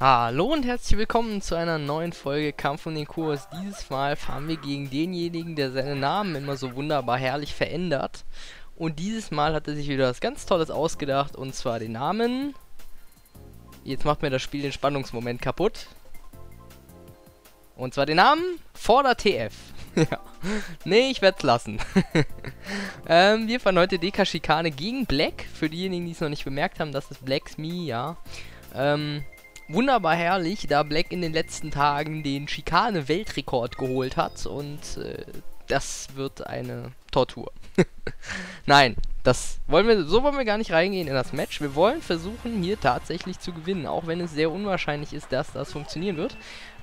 Hallo und herzlich willkommen zu einer neuen Folge Kampf um den Kurs. Dieses Mal fahren wir gegen denjenigen, der seinen Namen immer so wunderbar herrlich verändert. Und dieses Mal hat er sich wieder was ganz Tolles ausgedacht, und zwar den Namen... Jetzt macht mir das Spiel den Spannungsmoment kaputt. Und zwar den Namen Vorder TF. ja. Nee, ich werde es lassen. ähm, wir fahren heute DK Schikane gegen Black. Für diejenigen, die es noch nicht bemerkt haben, das ist Black's Me, ja. Ähm, wunderbar herrlich, da Black in den letzten Tagen den Schikane-Weltrekord geholt hat und äh, das wird eine Tortur. Nein, das wollen wir, so wollen wir gar nicht reingehen in das Match. Wir wollen versuchen, hier tatsächlich zu gewinnen, auch wenn es sehr unwahrscheinlich ist, dass das funktionieren wird.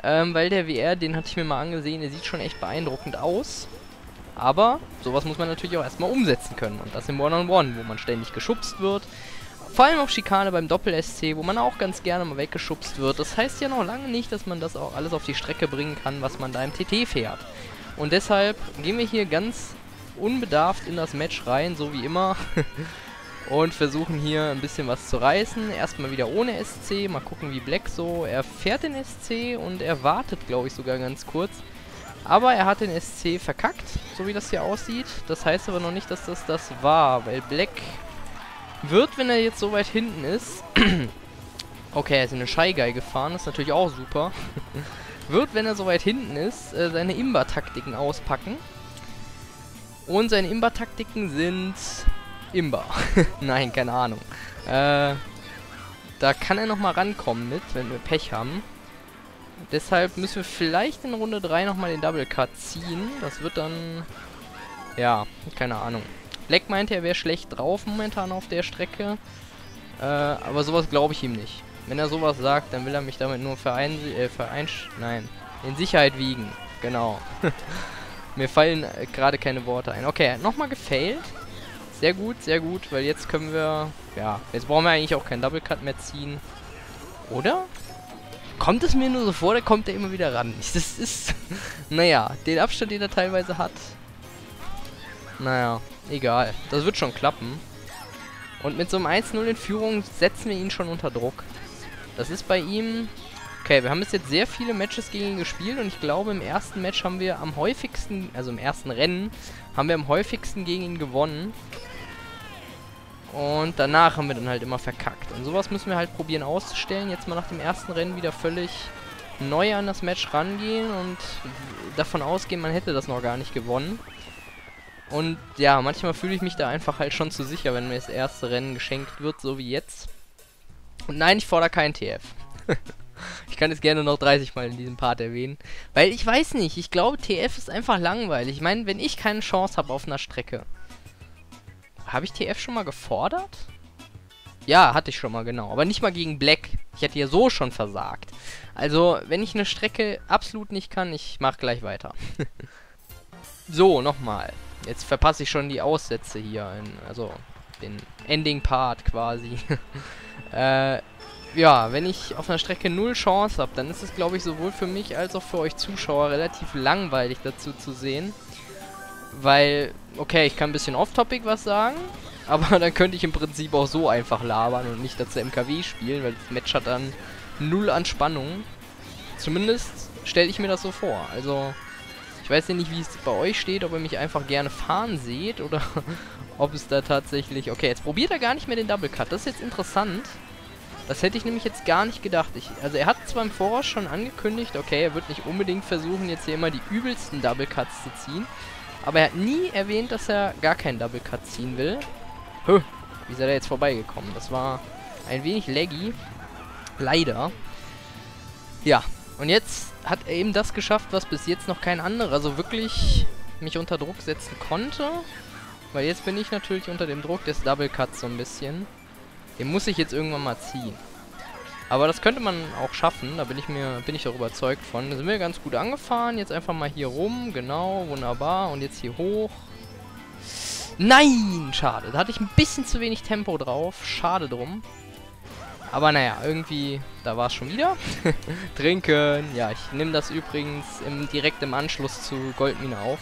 Ähm, weil der WR, den hatte ich mir mal angesehen, der sieht schon echt beeindruckend aus. Aber sowas muss man natürlich auch erstmal umsetzen können. Und das im One-on-One, -on -One, wo man ständig geschubst wird, vor allem auf Schikane beim Doppel-SC, wo man auch ganz gerne mal weggeschubst wird. Das heißt ja noch lange nicht, dass man das auch alles auf die Strecke bringen kann, was man da im TT fährt. Und deshalb gehen wir hier ganz unbedarft in das Match rein, so wie immer. und versuchen hier ein bisschen was zu reißen. Erstmal wieder ohne SC, mal gucken wie Black so. Er fährt den SC und er wartet, glaube ich, sogar ganz kurz. Aber er hat den SC verkackt, so wie das hier aussieht. Das heißt aber noch nicht, dass das das war, weil Black wird, wenn er jetzt so weit hinten ist... okay, er ist in eine Guy gefahren, das ist natürlich auch super. wird, wenn er so weit hinten ist, äh, seine Imba-Taktiken auspacken. Und seine Imba-Taktiken sind... Imba. Nein, keine Ahnung. Äh, da kann er nochmal rankommen mit, wenn wir Pech haben. Deshalb müssen wir vielleicht in Runde 3 nochmal den Double Cut ziehen. Das wird dann... Ja, keine Ahnung. Black meinte, er wäre schlecht drauf momentan auf der Strecke. Äh, aber sowas glaube ich ihm nicht. Wenn er sowas sagt, dann will er mich damit nur verein... Äh, verein... Nein. In Sicherheit wiegen. Genau. Mir fallen äh, gerade keine Worte ein. Okay, nochmal gefailt. Sehr gut, sehr gut, weil jetzt können wir... Ja, jetzt brauchen wir eigentlich auch keinen Double Cut mehr ziehen. Oder? Kommt es mir nur so vor, da kommt er immer wieder ran. Das ist... naja, den Abstand, den er teilweise hat. Naja, Egal. Das wird schon klappen. Und mit so einem 1-0 in Führung setzen wir ihn schon unter Druck. Das ist bei ihm... Okay, wir haben bis jetzt sehr viele Matches gegen ihn gespielt und ich glaube, im ersten Match haben wir am häufigsten, also im ersten Rennen, haben wir am häufigsten gegen ihn gewonnen. Und danach haben wir dann halt immer verkackt. Und sowas müssen wir halt probieren auszustellen. Jetzt mal nach dem ersten Rennen wieder völlig neu an das Match rangehen und davon ausgehen, man hätte das noch gar nicht gewonnen. Und ja, manchmal fühle ich mich da einfach halt schon zu sicher, wenn mir das erste Rennen geschenkt wird, so wie jetzt. Und nein, ich fordere keinen TF. ich kann es gerne noch 30 Mal in diesem Part erwähnen. Weil ich weiß nicht, ich glaube, TF ist einfach langweilig. Ich meine, wenn ich keine Chance habe auf einer Strecke. Habe ich TF schon mal gefordert? Ja, hatte ich schon mal, genau. Aber nicht mal gegen Black. Ich hätte ja so schon versagt. Also, wenn ich eine Strecke absolut nicht kann, ich mache gleich weiter. so, nochmal. Jetzt verpasse ich schon die Aussätze hier. In, also den Ending-Part quasi. äh, ja, wenn ich auf einer Strecke null Chance habe, dann ist es, glaube ich, sowohl für mich als auch für euch Zuschauer relativ langweilig dazu zu sehen. Weil, okay, ich kann ein bisschen off-topic was sagen, aber dann könnte ich im Prinzip auch so einfach labern und nicht dazu MKW spielen, weil das Match hat dann null an Spannung. Zumindest stelle ich mir das so vor. Also, ich weiß ja nicht, wie es bei euch steht, ob ihr mich einfach gerne fahren seht oder ob es da tatsächlich... Okay, jetzt probiert er gar nicht mehr den Double Cut. Das ist jetzt interessant. Das hätte ich nämlich jetzt gar nicht gedacht. Ich, also er hat zwar im Voraus schon angekündigt, okay, er wird nicht unbedingt versuchen, jetzt hier immer die übelsten Double Cuts zu ziehen. Aber er hat nie erwähnt, dass er gar keinen Double Cut ziehen will. Höh, wie ist er da jetzt vorbeigekommen? Das war ein wenig laggy. Leider. Ja, und jetzt hat er eben das geschafft, was bis jetzt noch kein anderer so wirklich mich unter Druck setzen konnte. Weil jetzt bin ich natürlich unter dem Druck des Double Cuts so ein bisschen. Den muss ich jetzt irgendwann mal ziehen. Aber das könnte man auch schaffen, da bin ich mir bin ich darüber überzeugt von. Da sind wir ganz gut angefahren, jetzt einfach mal hier rum, genau, wunderbar. Und jetzt hier hoch. Nein, schade, da hatte ich ein bisschen zu wenig Tempo drauf, schade drum. Aber naja, irgendwie, da war es schon wieder. Trinken. Ja, ich nehme das übrigens im, direkt im Anschluss zu Goldmine auf.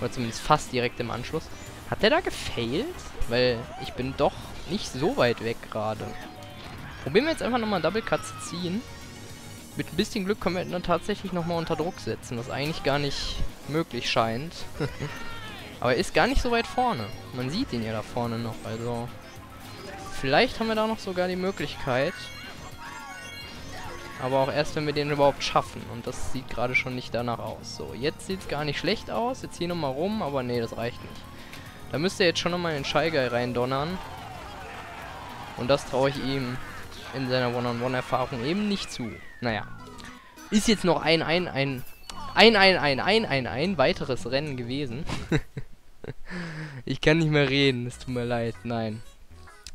Oder zumindest fast direkt im Anschluss. Hat der da gefailt? Weil ich bin doch nicht so weit weg gerade. Probieren wir jetzt einfach nochmal Double Cut zu ziehen. Mit ein bisschen Glück können wir ihn dann tatsächlich nochmal unter Druck setzen, was eigentlich gar nicht möglich scheint. Aber er ist gar nicht so weit vorne. Man sieht ihn ja da vorne noch, also... Vielleicht haben wir da noch sogar die Möglichkeit. Aber auch erst, wenn wir den überhaupt schaffen. Und das sieht gerade schon nicht danach aus. So, jetzt sieht es gar nicht schlecht aus. Jetzt hier nochmal rum, aber nee, das reicht nicht. Da müsste jetzt schon nochmal den Shy Guy reindonnern. Und das traue ich ihm in seiner One-on-One-Erfahrung eben nicht zu. Naja. Ist jetzt noch ein, ein, ein, ein, ein, ein, ein, ein, ein weiteres Rennen gewesen. ich kann nicht mehr reden, es tut mir leid, nein.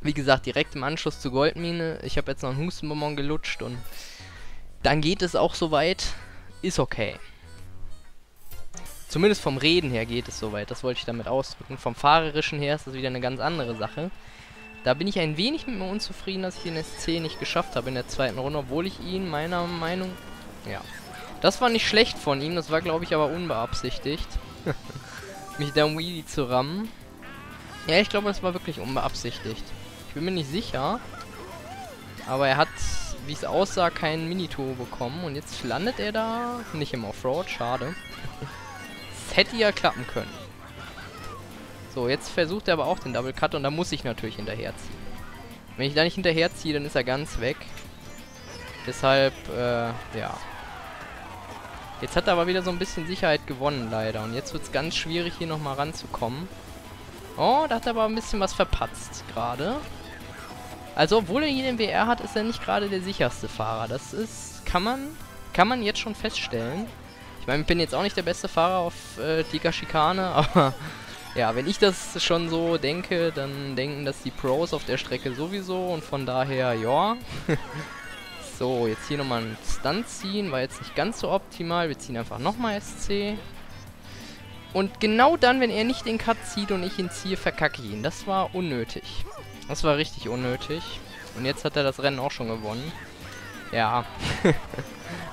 Wie gesagt, direkt im Anschluss zur Goldmine. Ich habe jetzt noch einen Hustenbonbon gelutscht und dann geht es auch soweit. Ist okay. Zumindest vom Reden her geht es soweit. Das wollte ich damit ausdrücken. Vom Fahrerischen her ist das wieder eine ganz andere Sache. Da bin ich ein wenig mit mir unzufrieden, dass ich den SC nicht geschafft habe in der zweiten Runde, obwohl ich ihn meiner Meinung... Ja. Das war nicht schlecht von ihm, das war glaube ich aber unbeabsichtigt. mich da um Wheelie zu rammen. Ja, ich glaube, das war wirklich unbeabsichtigt. Ich bin mir nicht sicher. Aber er hat, wie es aussah, keinen Minito bekommen. Und jetzt landet er da nicht im Offroad. Schade. Es hätte ja klappen können. So, jetzt versucht er aber auch den Double Cut und da muss ich natürlich hinterherziehen. Wenn ich da nicht hinterherziehe, dann ist er ganz weg. Deshalb, äh, ja. Jetzt hat er aber wieder so ein bisschen Sicherheit gewonnen, leider. Und jetzt wird es ganz schwierig, hier nochmal ranzukommen. Oh, da hat er aber ein bisschen was verpatzt gerade. Also, obwohl er hier den WR hat, ist er nicht gerade der sicherste Fahrer. Das ist, kann man, kann man jetzt schon feststellen. Ich meine, ich bin jetzt auch nicht der beste Fahrer auf äh, Dika Schikane, aber ja, wenn ich das schon so denke, dann denken das die Pros auf der Strecke sowieso und von daher, ja. so, jetzt hier nochmal einen Stunt ziehen, war jetzt nicht ganz so optimal. Wir ziehen einfach nochmal SC. Und genau dann, wenn er nicht den Cut zieht und ich ihn ziehe, verkacke ich ihn. Das war unnötig. Das war richtig unnötig. Und jetzt hat er das Rennen auch schon gewonnen. Ja.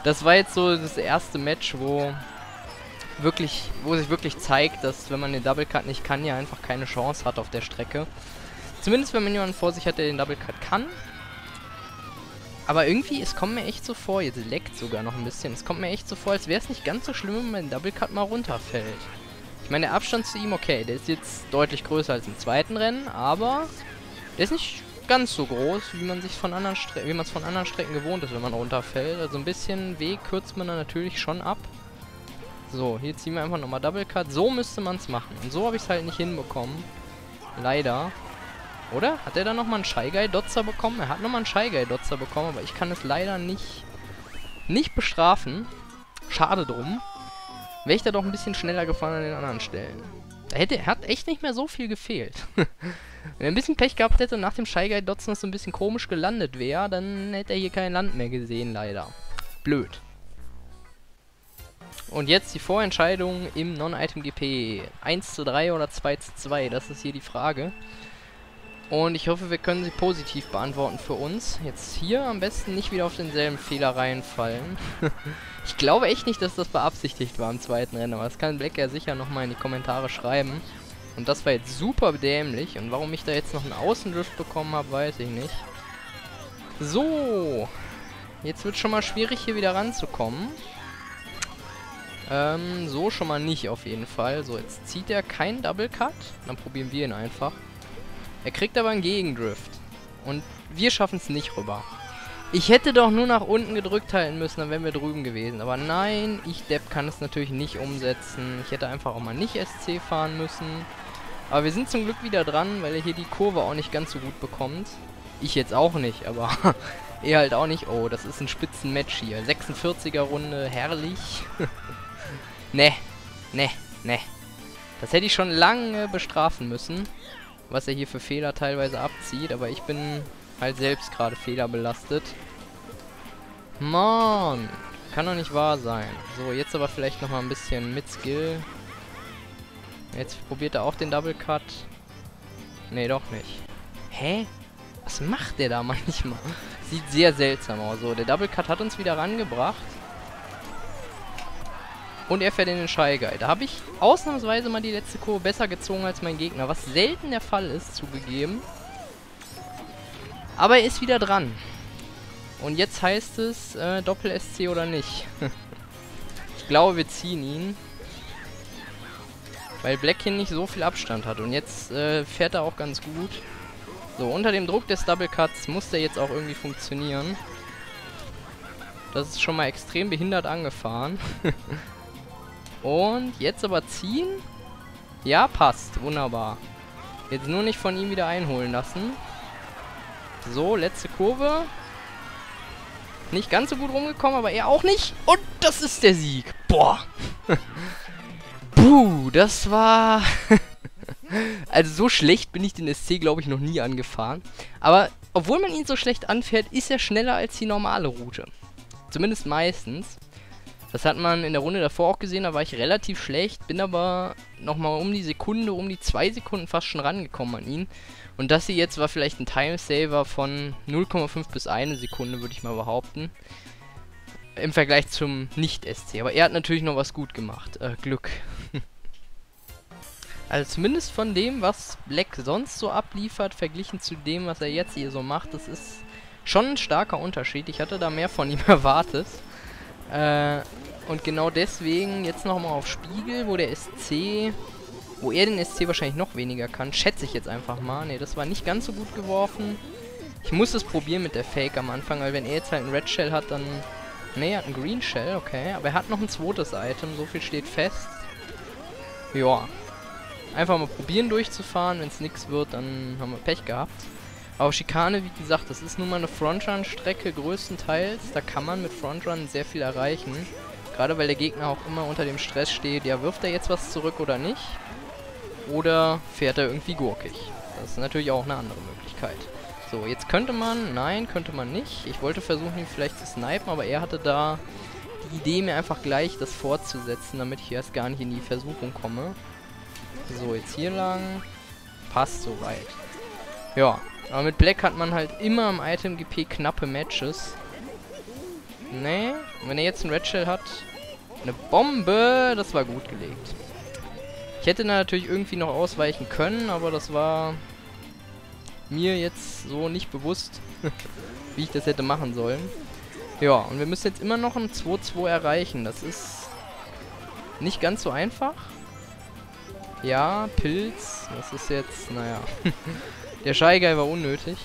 das war jetzt so das erste Match, wo wirklich, wo sich wirklich zeigt, dass wenn man den Double Cut nicht kann, ja einfach keine Chance hat auf der Strecke. Zumindest wenn man jemanden vor sich hat, der den Double Cut kann. Aber irgendwie, es kommt mir echt so vor, jetzt leckt sogar noch ein bisschen, es kommt mir echt so vor, als wäre es nicht ganz so schlimm, wenn man den Double Cut mal runterfällt. Ich meine, der Abstand zu ihm, okay, der ist jetzt deutlich größer als im zweiten Rennen, aber der ist nicht ganz so groß, wie man sich von anderen Stre wie man es von anderen Strecken gewohnt ist, wenn man runterfällt. Also ein bisschen Weg kürzt man dann natürlich schon ab. So, hier ziehen wir einfach nochmal Double Cut. So müsste man es machen. Und so habe ich es halt nicht hinbekommen. Leider. Oder? Hat er da nochmal einen Shy Guy Dotzer bekommen? Er hat nochmal einen Shy Guy Dotzer bekommen, aber ich kann es leider nicht, nicht bestrafen. Schade drum. Wäre ich da doch ein bisschen schneller gefahren an den anderen Stellen. Hätte, er hat echt nicht mehr so viel gefehlt. Wenn er ein bisschen Pech gehabt hätte und nach dem Shy Guy Dotzen so ein bisschen komisch gelandet wäre, dann hätte er hier kein Land mehr gesehen, leider. Blöd. Und jetzt die Vorentscheidung im Non-Item-GP. 1 zu 3 oder 2 zu 2, das ist hier die Frage. Und ich hoffe, wir können sie positiv beantworten für uns. Jetzt hier am besten nicht wieder auf denselben Fehler reinfallen. ich glaube echt nicht, dass das beabsichtigt war im zweiten Rennen, aber das kann Black ja sicher nochmal in die Kommentare schreiben. Und das war jetzt super dämlich. Und warum ich da jetzt noch einen Außendrift bekommen habe, weiß ich nicht. So. Jetzt wird schon mal schwierig, hier wieder ranzukommen. Ähm, so schon mal nicht auf jeden Fall. So, jetzt zieht er keinen Double Cut. Dann probieren wir ihn einfach. Er kriegt aber einen Gegendrift. Und wir schaffen es nicht rüber. Ich hätte doch nur nach unten gedrückt halten müssen, dann wären wir drüben gewesen. Aber nein, ich Depp kann es natürlich nicht umsetzen. Ich hätte einfach auch mal nicht SC fahren müssen. Aber wir sind zum Glück wieder dran, weil er hier die Kurve auch nicht ganz so gut bekommt. Ich jetzt auch nicht, aber er halt auch nicht. Oh, das ist ein Spitzenmatch hier. 46er Runde, herrlich. Ne, ne, ne. Das hätte ich schon lange bestrafen müssen, was er hier für Fehler teilweise abzieht, aber ich bin halt selbst gerade fehlerbelastet. Mann, kann doch nicht wahr sein. So, jetzt aber vielleicht nochmal ein bisschen mit Skill. Jetzt probiert er auch den Double Cut. Ne, doch nicht. Hä? Was macht der da manchmal? Sieht sehr seltsam aus. So, der Double Cut hat uns wieder rangebracht. Und er fährt in den Guy. Da habe ich ausnahmsweise mal die letzte Kurve besser gezogen als mein Gegner. Was selten der Fall ist, zugegeben. Aber er ist wieder dran. und jetzt heißt es äh, Doppel-SC oder nicht. ich glaube, wir ziehen ihn. Weil Black hier nicht so viel Abstand hat. Und jetzt äh, fährt er auch ganz gut. So, unter dem Druck des Double Cuts muss der jetzt auch irgendwie funktionieren. Das ist schon mal extrem behindert angefahren. Und jetzt aber ziehen. Ja, passt. Wunderbar. Jetzt nur nicht von ihm wieder einholen lassen. So, letzte Kurve. Nicht ganz so gut rumgekommen, aber er auch nicht. Und das ist der Sieg. Boah. Puh, das war... also so schlecht bin ich den SC, glaube ich, noch nie angefahren. Aber obwohl man ihn so schlecht anfährt, ist er schneller als die normale Route. Zumindest meistens. Das hat man in der Runde davor auch gesehen, da war ich relativ schlecht, bin aber nochmal um die Sekunde, um die zwei Sekunden fast schon rangekommen an ihn. Und das hier jetzt war vielleicht ein Timesaver von 0,5 bis 1 Sekunde, würde ich mal behaupten. Im Vergleich zum Nicht-SC. Aber er hat natürlich noch was gut gemacht. Äh, Glück. also zumindest von dem, was Black sonst so abliefert, verglichen zu dem, was er jetzt hier so macht, das ist schon ein starker Unterschied. Ich hatte da mehr von ihm erwartet. Äh, und genau deswegen jetzt nochmal auf Spiegel, wo der SC, wo er den SC wahrscheinlich noch weniger kann, schätze ich jetzt einfach mal. Ne, das war nicht ganz so gut geworfen. Ich muss es probieren mit der Fake am Anfang, weil wenn er jetzt halt einen Red Shell hat, dann... Ne, er hat einen Green Shell, okay. Aber er hat noch ein zweites Item, so viel steht fest. Ja. Einfach mal probieren durchzufahren, wenn es nichts wird, dann haben wir Pech gehabt. Aber Schikane, wie gesagt, das ist nun mal eine Frontrun-Strecke größtenteils. Da kann man mit Frontrun sehr viel erreichen. Gerade weil der Gegner auch immer unter dem Stress steht, ja, wirft er jetzt was zurück oder nicht? Oder fährt er irgendwie gurkig? Das ist natürlich auch eine andere Möglichkeit. So, jetzt könnte man, nein, könnte man nicht. Ich wollte versuchen, ihn vielleicht zu snipen, aber er hatte da die Idee, mir einfach gleich das fortzusetzen, damit ich erst gar nicht in die Versuchung komme. So, jetzt hier lang. Passt soweit. Ja, aber mit Black hat man halt immer im Item-GP knappe Matches. Nee, wenn er jetzt ein Red Shell hat, eine Bombe, das war gut gelegt. Ich hätte natürlich irgendwie noch ausweichen können, aber das war mir jetzt so nicht bewusst, wie ich das hätte machen sollen. Ja, und wir müssen jetzt immer noch ein 2-2 erreichen. Das ist nicht ganz so einfach. Ja, Pilz. Das ist jetzt, naja. Der Shy Guy war unnötig.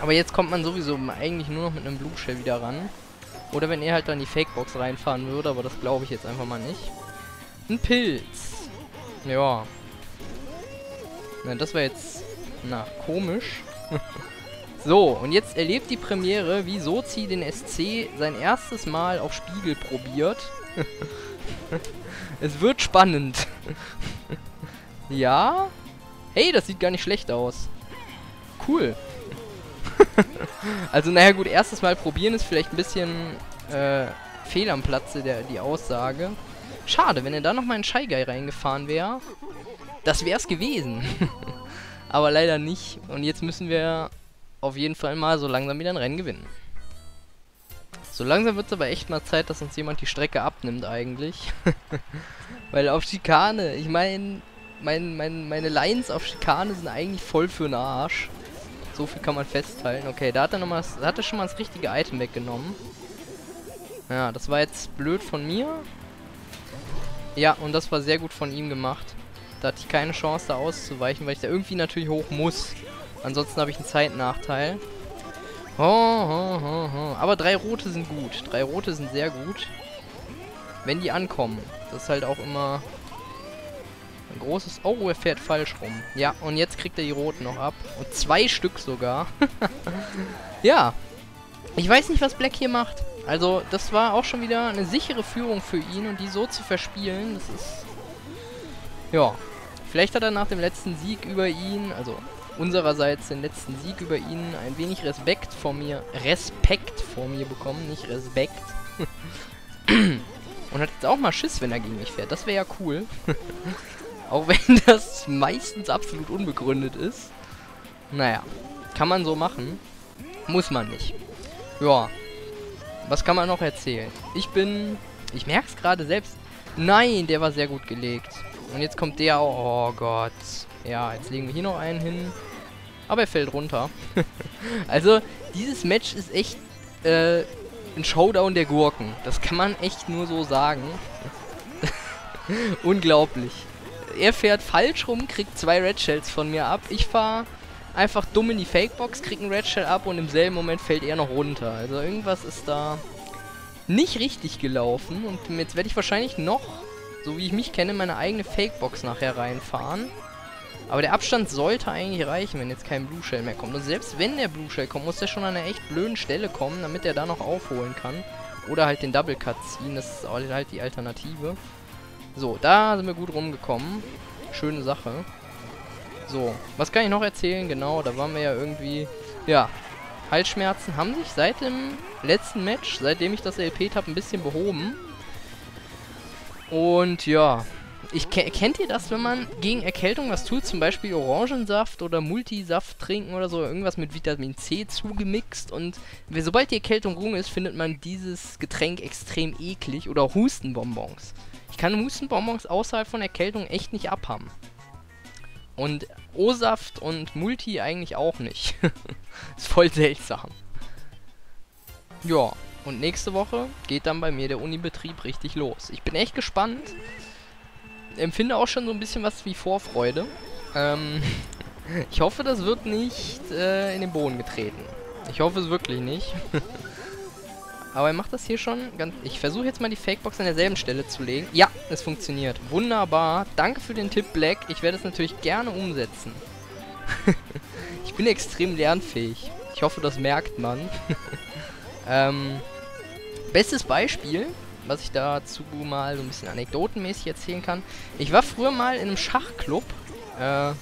Aber jetzt kommt man sowieso eigentlich nur noch mit einem Blue Shell wieder ran. Oder wenn er halt dann die Fakebox reinfahren würde, aber das glaube ich jetzt einfach mal nicht. Ein Pilz. Ja. Na, das war jetzt, na, komisch. so, und jetzt erlebt die Premiere, wie Sozi den SC sein erstes Mal auf Spiegel probiert. es wird spannend. ja? Hey, das sieht gar nicht schlecht aus. Cool. also, naja gut, erstes Mal probieren ist vielleicht ein bisschen äh, fehl am Platze, der, die Aussage. Schade, wenn er da nochmal in Shy Guy reingefahren wäre. Das wäre es gewesen. aber leider nicht. Und jetzt müssen wir auf jeden Fall mal so langsam wieder ein Rennen gewinnen. So langsam wird es aber echt mal Zeit, dass uns jemand die Strecke abnimmt eigentlich. Weil auf Schikane, ich meine, mein, mein, meine Lines auf Schikane sind eigentlich voll für den Arsch. So viel kann man festhalten. Okay, da hat er nochmal, da hat er schon mal das richtige Item weggenommen. Ja, das war jetzt blöd von mir. Ja, und das war sehr gut von ihm gemacht. Da hatte ich keine Chance, da auszuweichen, weil ich da irgendwie natürlich hoch muss. Ansonsten habe ich einen Zeitnachteil. Oh, oh, oh. Aber drei rote sind gut. Drei rote sind sehr gut. Wenn die ankommen. Das ist halt auch immer ein großes... Oh, er fährt falsch rum. Ja, und jetzt kriegt er die roten noch ab. Und zwei Stück sogar. ja. Ich weiß nicht, was Black hier macht. Also, das war auch schon wieder eine sichere Führung für ihn. Und die so zu verspielen, das ist... Ja. Vielleicht hat er nach dem letzten Sieg über ihn, also unsererseits den letzten Sieg über ihn, ein wenig Respekt vor mir, Respekt vor mir bekommen, nicht Respekt. Und hat jetzt auch mal Schiss, wenn er gegen mich fährt. Das wäre ja cool. Auch wenn das meistens absolut unbegründet ist. Naja, kann man so machen. Muss man nicht. Ja. Was kann man noch erzählen? Ich bin... Ich merke es gerade selbst. Nein, der war sehr gut gelegt. Und jetzt kommt der. Oh Gott. Ja, jetzt legen wir hier noch einen hin. Aber er fällt runter. also, dieses Match ist echt äh, ein Showdown der Gurken. Das kann man echt nur so sagen. Unglaublich. Er fährt falsch rum, kriegt zwei Red Shells von mir ab. Ich fahre einfach dumm in die Fakebox, krieg einen Red Shell ab und im selben Moment fällt er noch runter. Also irgendwas ist da nicht richtig gelaufen. Und jetzt werde ich wahrscheinlich noch, so wie ich mich kenne, meine eigene Fakebox nachher reinfahren. Aber der Abstand sollte eigentlich reichen, wenn jetzt kein Blue Shell mehr kommt. Und selbst wenn der Blue Shell kommt, muss der schon an einer echt blöden Stelle kommen, damit er da noch aufholen kann. Oder halt den Double Cut ziehen, das ist halt die Alternative. So, da sind wir gut rumgekommen. Schöne Sache. So, was kann ich noch erzählen? Genau, da waren wir ja irgendwie... Ja, Halsschmerzen haben sich seit dem letzten Match, seitdem ich das LP habe, ein bisschen behoben. Und ja, ich kennt ihr das, wenn man gegen Erkältung was tut, zum Beispiel Orangensaft oder Multisaft trinken oder so, irgendwas mit Vitamin C zugemixt und sobald die Erkältung rum ist, findet man dieses Getränk extrem eklig oder Hustenbonbons. Ich kann Hustenbonbons außerhalb von Erkältung echt nicht abhaben. Und O-Saft und Multi eigentlich auch nicht. ist voll seltsam. Ja, und nächste Woche geht dann bei mir der Unibetrieb richtig los. Ich bin echt gespannt empfinde auch schon so ein bisschen was wie Vorfreude. Ähm, ich hoffe, das wird nicht äh, in den Boden getreten. Ich hoffe es wirklich nicht. Aber er macht das hier schon ganz... Ich versuche jetzt mal die Fakebox an derselben Stelle zu legen. Ja, es funktioniert. Wunderbar. Danke für den Tipp, Black. Ich werde es natürlich gerne umsetzen. ich bin extrem lernfähig. Ich hoffe, das merkt man. ähm, bestes Beispiel was ich dazu mal so ein bisschen anekdotenmäßig erzählen kann. Ich war früher mal in einem Schachclub, äh,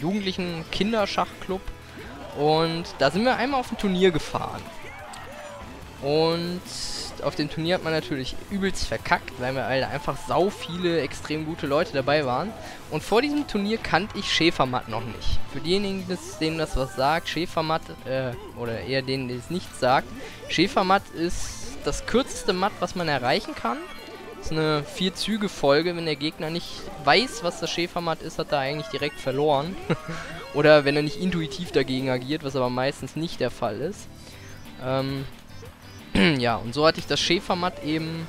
jugendlichen Kinderschachclub. Und da sind wir einmal auf ein Turnier gefahren. Und auf dem Turnier hat man natürlich übelst verkackt, weil wir alle einfach sau viele extrem gute Leute dabei waren. Und vor diesem Turnier kannte ich Schäfermatt noch nicht. Für diejenigen, denen das was sagt, Schäfermatt, äh, oder eher denen, die es nicht sagt, Schäfermatt ist das kürzeste Matt, was man erreichen kann. Ist eine Vier-Züge-Folge. Wenn der Gegner nicht weiß, was das Schäfermatt ist, hat er eigentlich direkt verloren. Oder wenn er nicht intuitiv dagegen agiert, was aber meistens nicht der Fall ist. Ähm ja, und so hatte ich das Schäfermatt eben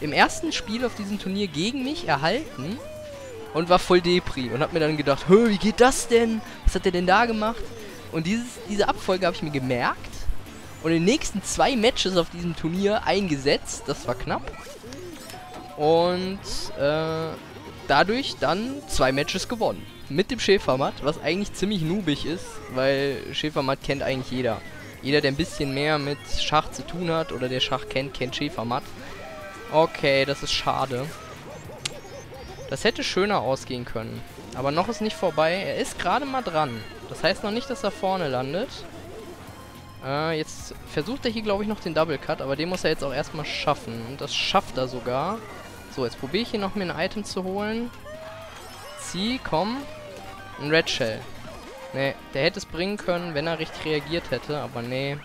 im ersten Spiel auf diesem Turnier gegen mich erhalten und war voll Depri und hab mir dann gedacht, Hö, wie geht das denn? Was hat der denn da gemacht? Und dieses, diese Abfolge habe ich mir gemerkt und in den nächsten zwei Matches auf diesem Turnier eingesetzt. Das war knapp. Und äh, dadurch dann zwei Matches gewonnen. Mit dem Schäfermatt, was eigentlich ziemlich noobig ist, weil Schäfermatt kennt eigentlich jeder. Jeder, der ein bisschen mehr mit Schach zu tun hat oder der Schach kennt, kennt Schäfermatt. Okay, das ist schade. Das hätte schöner ausgehen können. Aber noch ist nicht vorbei. Er ist gerade mal dran. Das heißt noch nicht, dass er vorne landet. Äh, jetzt versucht er hier, glaube ich, noch den Double Cut, aber den muss er jetzt auch erstmal schaffen. Und das schafft er sogar. So, jetzt probiere ich hier noch mir ein Item zu holen. Zieh, komm. Ein Red Shell. Ne, der hätte es bringen können, wenn er richtig reagiert hätte, aber nee.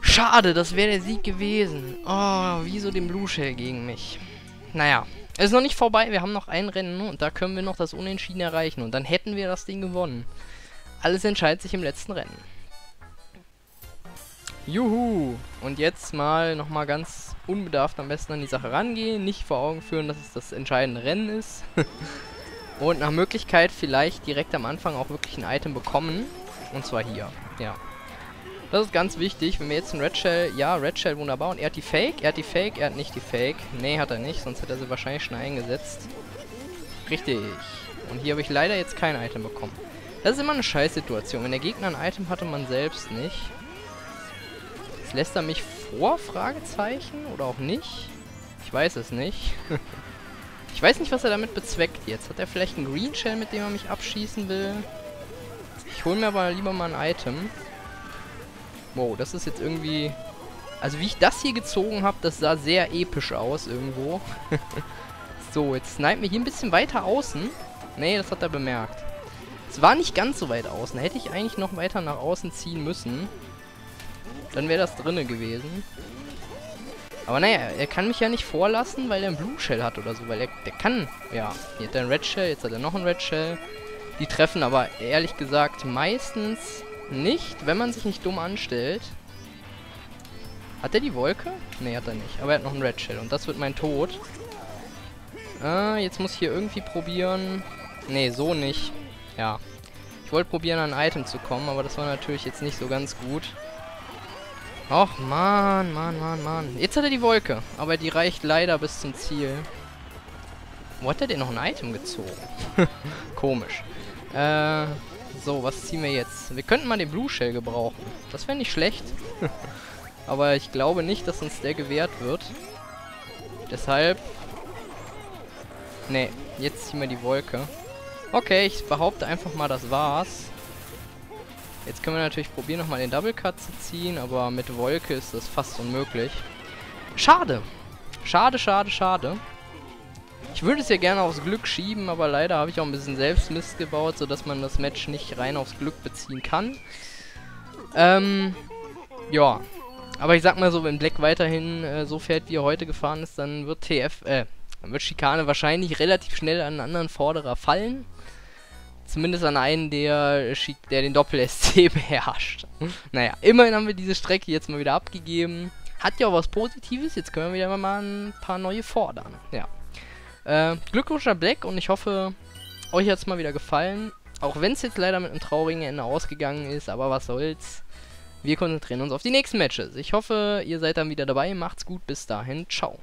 Schade, das wäre der Sieg gewesen. Oh, wieso den Blue Shell gegen mich? Naja, ist noch nicht vorbei. Wir haben noch ein Rennen und da können wir noch das Unentschieden erreichen. Und dann hätten wir das Ding gewonnen. Alles entscheidet sich im letzten Rennen. Juhu! Und jetzt mal nochmal ganz unbedarft am besten an die Sache rangehen. Nicht vor Augen führen, dass es das entscheidende Rennen ist. und nach Möglichkeit vielleicht direkt am Anfang auch wirklich ein Item bekommen. Und zwar hier. Ja. Das ist ganz wichtig. Wenn wir jetzt ein Red Shell... Ja, Red Shell wunderbar. Und er hat die Fake. Er hat die Fake. Er hat nicht die Fake. Nee, hat er nicht. Sonst hätte er sie wahrscheinlich schon eingesetzt. Richtig. Und hier habe ich leider jetzt kein Item bekommen. Das ist immer eine Scheißsituation. Wenn der Gegner ein Item hatte, man selbst nicht. Lässt er mich vor? Fragezeichen? Oder auch nicht? Ich weiß es nicht. ich weiß nicht, was er damit bezweckt jetzt. Hat er vielleicht einen Green Shell, mit dem er mich abschießen will? Ich hole mir aber lieber mal ein Item. Wow, das ist jetzt irgendwie... Also wie ich das hier gezogen habe, das sah sehr episch aus irgendwo. so, jetzt snipe mir hier ein bisschen weiter außen. Nee, das hat er bemerkt. Es war nicht ganz so weit außen. Hätte ich eigentlich noch weiter nach außen ziehen müssen. Dann wäre das drinne gewesen. Aber naja, er kann mich ja nicht vorlassen, weil er einen Blue Shell hat oder so. Weil er, der kann, ja. Hier hat er einen Red Shell, jetzt hat er noch einen Red Shell. Die treffen aber ehrlich gesagt meistens nicht, wenn man sich nicht dumm anstellt. Hat er die Wolke? Ne, hat er nicht. Aber er hat noch einen Red Shell und das wird mein Tod. Äh, jetzt muss ich hier irgendwie probieren... Ne, so nicht. Ja. Ich wollte probieren, an ein Item zu kommen, aber das war natürlich jetzt nicht so ganz gut. Och, man, man, man, man. Jetzt hat er die Wolke, aber die reicht leider bis zum Ziel. Wo hat er denn noch ein Item gezogen? Komisch. Äh, so, was ziehen wir jetzt? Wir könnten mal den Blue Shell gebrauchen. Das wäre nicht schlecht. aber ich glaube nicht, dass uns der gewährt wird. Deshalb... Ne, jetzt ziehen wir die Wolke. Okay, ich behaupte einfach mal, das war's. Jetzt können wir natürlich probieren, nochmal den Double Cut zu ziehen, aber mit Wolke ist das fast unmöglich. Schade. Schade, schade, schade. Ich würde es ja gerne aufs Glück schieben, aber leider habe ich auch ein bisschen Selbstmist gebaut, sodass man das Match nicht rein aufs Glück beziehen kann. Ähm, ja. Aber ich sag mal so, wenn Black weiterhin äh, so fährt, wie er heute gefahren ist, dann wird TF, äh, dann wird Schikane wahrscheinlich relativ schnell an einen anderen Vorderer fallen. Zumindest an einen, der, der den Doppel-SC beherrscht. naja, immerhin haben wir diese Strecke jetzt mal wieder abgegeben. Hat ja auch was Positives. Jetzt können wir wieder mal ein paar neue fordern. Ja. Äh, Glückwunsch an Black und ich hoffe, euch hat es mal wieder gefallen. Auch wenn es jetzt leider mit einem traurigen Ende ausgegangen ist, aber was soll's. Wir konzentrieren uns auf die nächsten Matches. Ich hoffe, ihr seid dann wieder dabei. Macht's gut, bis dahin. Ciao.